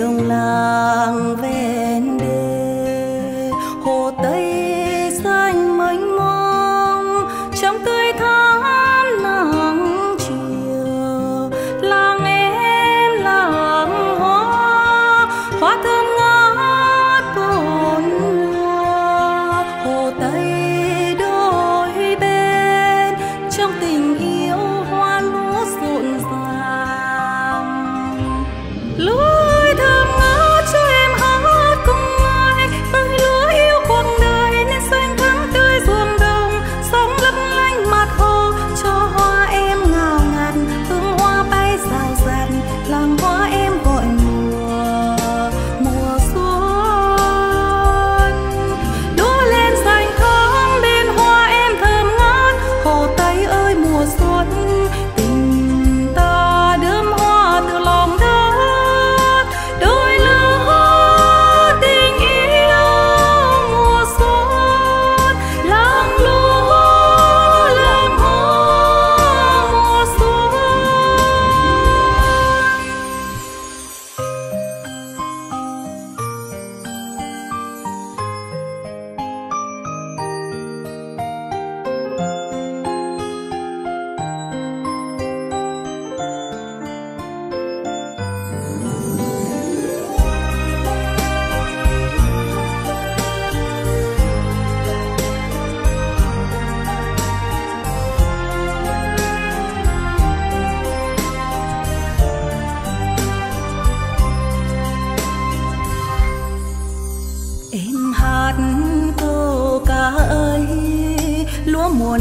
đồng làng ven đê. Hồ tây xanh mênh mông trong tươi thắm nắng chiều. Làng em làng hoa hoa thơm ngát bốn loa. Hồ tây đôi bên, trong tình yêu hoa lúa rộn ràng. Lúa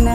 ไหน